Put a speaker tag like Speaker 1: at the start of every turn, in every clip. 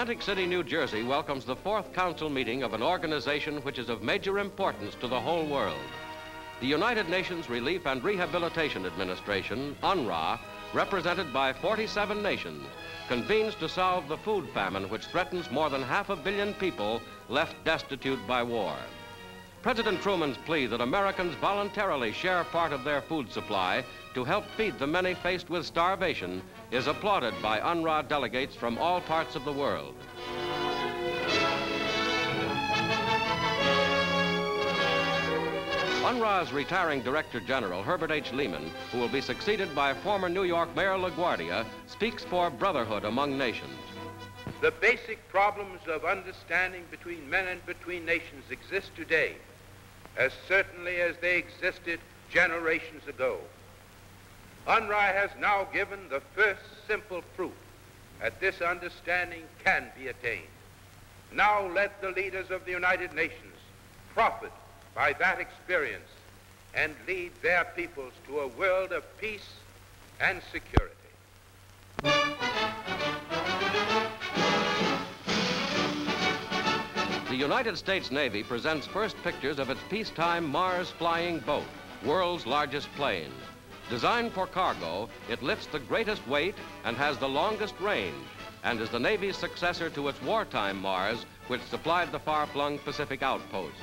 Speaker 1: Atlantic City, New Jersey welcomes the fourth council meeting of an organization which is of major importance to the whole world. The United Nations Relief and Rehabilitation Administration, UNRRA, represented by 47 nations, convenes to solve the food famine which threatens more than half a billion people left destitute by war. President Truman's plea that Americans voluntarily share part of their food supply to help feed the many faced with starvation is applauded by UNRRA delegates from all parts of the world. UNRRA's retiring Director General, Herbert H. Lehman, who will be succeeded by former New York Mayor LaGuardia, speaks for brotherhood among nations.
Speaker 2: The basic problems of understanding between men and between nations exist today as certainly as they existed generations ago. UNRRA has now given the first simple proof that this understanding can be attained. Now let the leaders of the United Nations profit by that experience and lead their peoples to a world of peace and security.
Speaker 1: The United States Navy presents first pictures of its peacetime Mars flying boat, world's largest plane. Designed for cargo, it lifts the greatest weight and has the longest range, and is the Navy's successor to its wartime Mars, which supplied the far-flung Pacific outposts.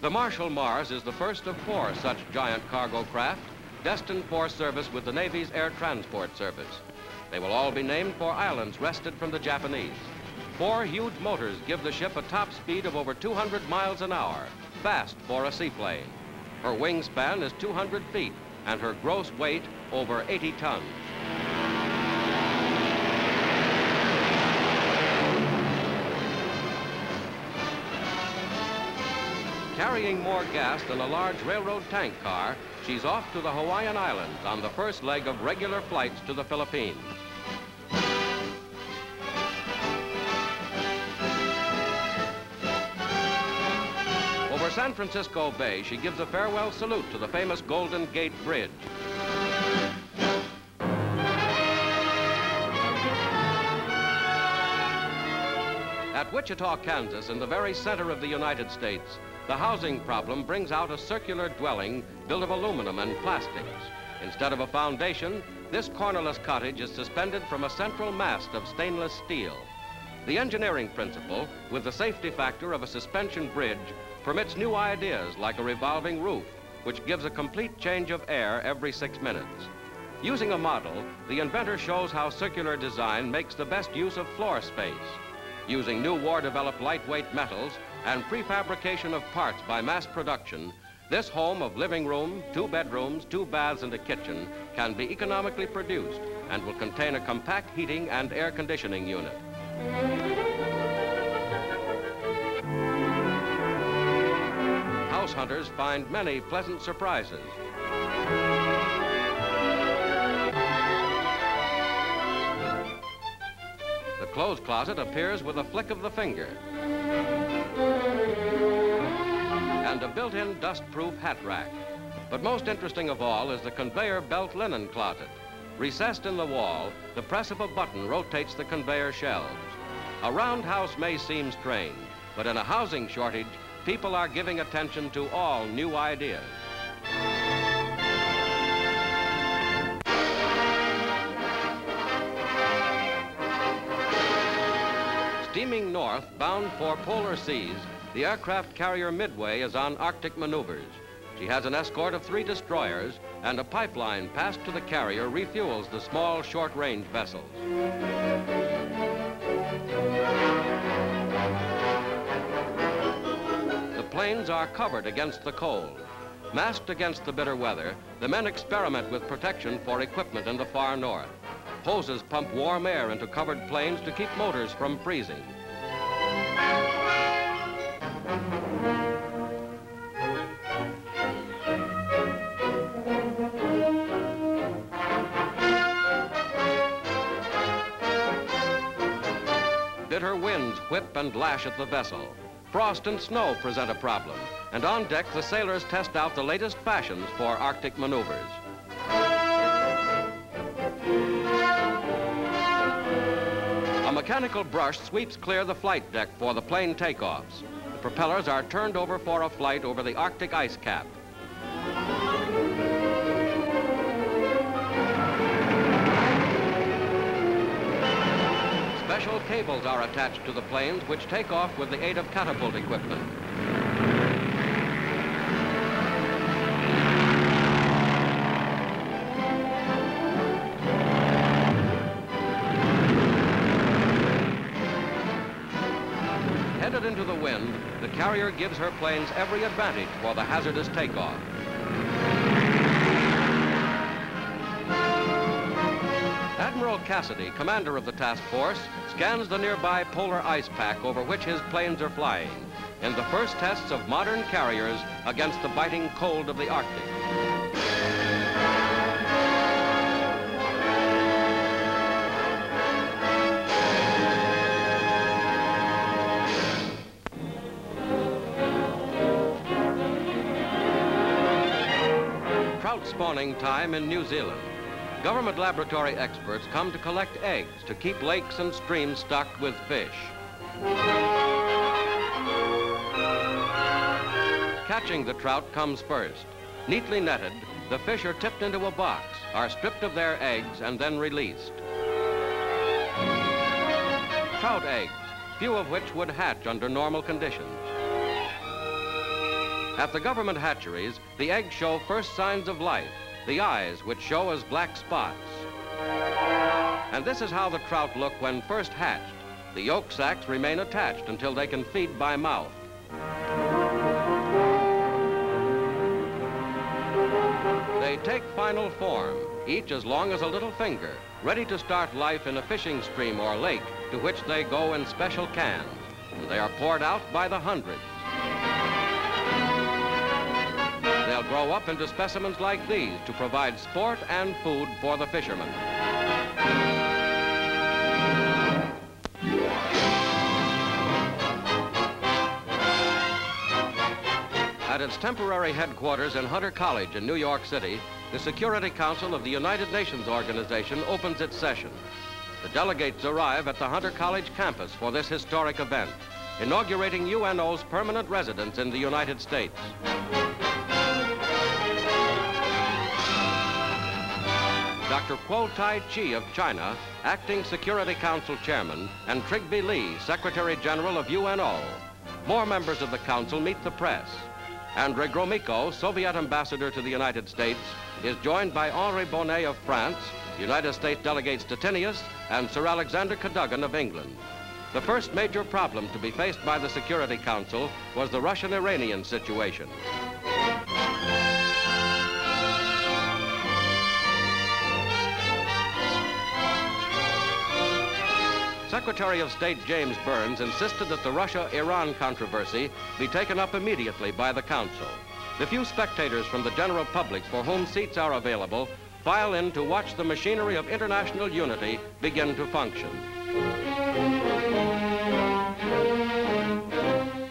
Speaker 1: The Marshall Mars is the first of four such giant cargo craft destined for service with the Navy's Air Transport Service. They will all be named for islands wrested from the Japanese. Four huge motors give the ship a top speed of over 200 miles an hour, fast for a seaplane. Her wingspan is 200 feet and her gross weight over 80 tons. Carrying more gas than a large railroad tank car, she's off to the Hawaiian Islands on the first leg of regular flights to the Philippines. Over San Francisco Bay, she gives a farewell salute to the famous Golden Gate Bridge. At Wichita, Kansas, in the very center of the United States, the housing problem brings out a circular dwelling built of aluminum and plastics. Instead of a foundation, this cornerless cottage is suspended from a central mast of stainless steel. The engineering principle, with the safety factor of a suspension bridge, permits new ideas like a revolving roof, which gives a complete change of air every six minutes. Using a model, the inventor shows how circular design makes the best use of floor space. Using new war-developed lightweight metals and prefabrication of parts by mass production, this home of living room, two bedrooms, two baths, and a kitchen can be economically produced and will contain a compact heating and air conditioning unit. Hunters find many pleasant surprises. The clothes closet appears with a flick of the finger. And a built-in dust-proof hat rack. But most interesting of all is the conveyor belt linen closet. Recessed in the wall, the press of a button rotates the conveyor shelves. A roundhouse may seem strange, but in a housing shortage, people are giving attention to all new ideas. Steaming north, bound for polar seas, the aircraft carrier Midway is on Arctic maneuvers. She has an escort of three destroyers, and a pipeline passed to the carrier refuels the small, short-range vessels. Planes are covered against the cold. Masked against the bitter weather, the men experiment with protection for equipment in the far north. Hoses pump warm air into covered planes to keep motors from freezing. Bitter winds whip and lash at the vessel. Frost and snow present a problem, and on deck the sailors test out the latest fashions for Arctic maneuvers. A mechanical brush sweeps clear the flight deck for the plane takeoffs. The propellers are turned over for a flight over the Arctic ice cap. Special cables are attached to the planes which take off with the aid of catapult equipment. Headed into the wind, the carrier gives her planes every advantage for the hazardous takeoff. Admiral Cassady, commander of the task force, scans the nearby polar ice pack over which his planes are flying in the first tests of modern carriers against the biting cold of the Arctic. Trout spawning time in New Zealand. Government laboratory experts come to collect eggs to keep lakes and streams stocked with fish. Catching the trout comes first. Neatly netted, the fish are tipped into a box, are stripped of their eggs, and then released. Trout eggs, few of which would hatch under normal conditions. At the government hatcheries, the eggs show first signs of life, the eyes which show as black spots. And this is how the trout look when first hatched. The yolk sacs remain attached until they can feed by mouth. They take final form, each as long as a little finger, ready to start life in a fishing stream or lake to which they go in special cans. And they are poured out by the hundreds. They'll grow up into specimens like these to provide sport and food for the fishermen. At its temporary headquarters in Hunter College in New York City, the Security Council of the United Nations Organization opens its session. The delegates arrive at the Hunter College campus for this historic event, inaugurating UNO's permanent residence in the United States. Dr. Kuo Tai Chi of China, Acting Security Council Chairman, and Trygve Lie, Secretary General of UNO. More members of the Council meet the press. Andrei Gromyko, Soviet Ambassador to the United States, is joined by Henri Bonnet of France, United States Delegate Stettinius, and Sir Alexander Cadogan of England. The first major problem to be faced by the Security Council was the Russian-Iranian situation. Secretary of State James Byrnes insisted that the Russia-Iran controversy be taken up immediately by the Council. The few spectators from the general public for whom seats are available file in to watch the machinery of international unity begin to function.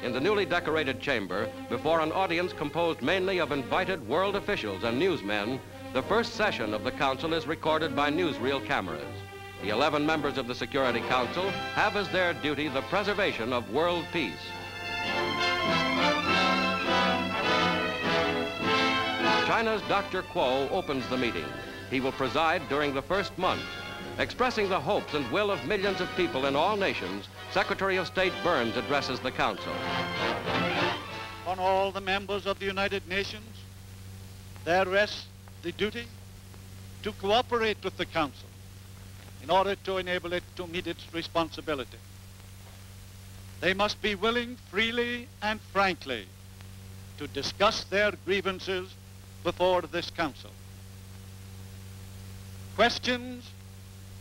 Speaker 1: In the newly decorated chamber, before an audience composed mainly of invited world officials and newsmen, the first session of the Council is recorded by newsreel cameras. The 11 members of the Security Council have as their duty the preservation of world peace. China's Dr. Kuo opens the meeting. He will preside during the first month. Expressing the hopes and will of millions of people in all nations, Secretary of State Byrnes addresses the Council.
Speaker 3: On all the members of the United Nations, there rests the duty to cooperate with the Council in order to enable it to meet its responsibility. They must be willing freely and frankly to discuss their grievances before this council. Questions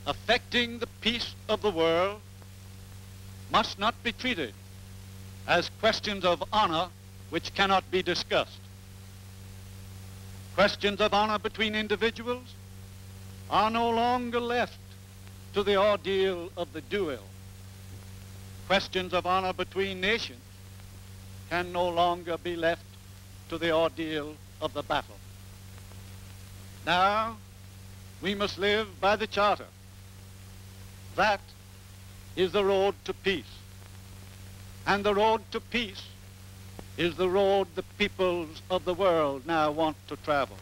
Speaker 3: affecting the peace of the world must not be treated as questions of honor which cannot be discussed. Questions of honor between individuals are no longer left to the ordeal of the duel. Questions of honor between nations can no longer be left to the ordeal of the battle. Now, we must live by the charter that is the road to peace. And the road to peace is the road the peoples of the world now want to travel.